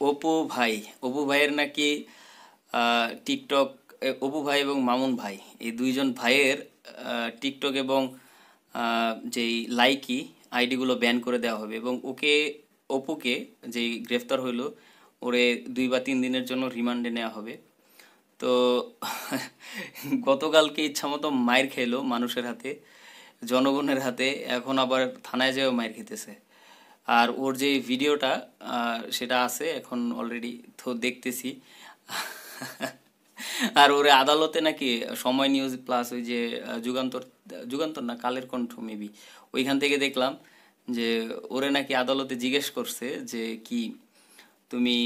অপু ভাই। অপু ভাইয়ের নাকি টিকটক অপু ভাই এবং মামুন ভাই। এই দুইজন ভাইয়ের টিকটক এবং যেই লাইকি আইডিগুলো ব্যান করে দেওয়া হবে। এবং ওকে অপুকে যেই গ্রেফতার হইল, ওরে দুই বা তিন দিনের জন্য রিমান্ডে নেওয়া হবে। তো গতকালকে ইচ্ছামতো মায়ের খেলো মানুষের হাতে, জনগণের হাতে, এখন আবার থানায় যেও মায়ের খেতেছে। আর ওর যে ভিডিওটা সেটা আছে, এখন অলরেডি তো দেখতেছি। আর ওরে আদালতে নাকি সময় নিউজ প্লাস ওই যে যুগান্তর যুগান্তর না, কালের কণ্ঠ মেবি ওইখান থেকে দেখলাম যে ওরে নাকি আদালতে জিজ্ঞেস করছে যে কি তুমি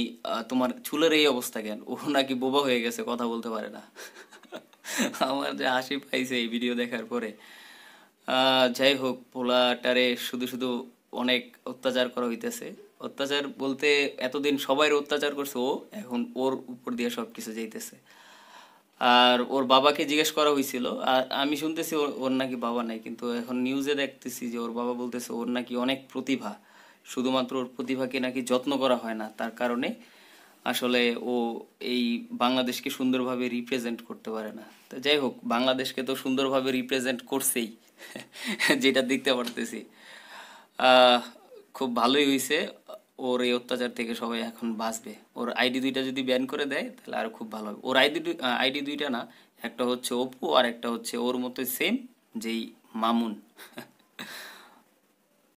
তোমার চুলের এই অবস্থা কেন? ও নাকি বোবা হয়ে গেছে, কথা বলতে পারে না। আমার যে হাসি পাইছে এই ভিডিও দেখার পরে। যাই হোক, পোলাটারে শুধু শুধু অনেক অত্যাচার করা হইতেছে। অত্যাচার বলতে এতদিন সবাই অত্যাচার করছে, ও এখন ওর উপর দিয়ে সব কিছু যাইতেছে। আর ওর বাবাকে জিজ্ঞেস করা হয়েছিল আর আমি শুনতেছি ওর নাকি বাবা নাই, কিন্তু এখন নিউজে দেখতেছি যে ওর বাবা বলতেছে ওর নাকি অনেক প্রতিভা, শুধুমাত্র ওর প্রতিভাকে নাকি যত্ন করা হয় না, তার কারণে আসলে ও এই বাংলাদেশকে সুন্দরভাবে রিপ্রেজেন্ট করতে পারে না। তো যাই হোক, বাংলাদেশকে তো সুন্দরভাবে রিপ্রেজেন্ট করছেই, যেটা দেখতে পারতেছি। খুব ভালোই হয়েছে ওর এই অত্যাচার থেকে সবাই এখন বাঁচবে। ওর আইডি দুইটা যদি ব্যান করে দেয়, তাহলে আরও খুব ভালো হবে। ওর আইডি আইডি দুইটা না, একটা হচ্ছে অপু আর একটা হচ্ছে ওর মতো সেম, যেই মামুন।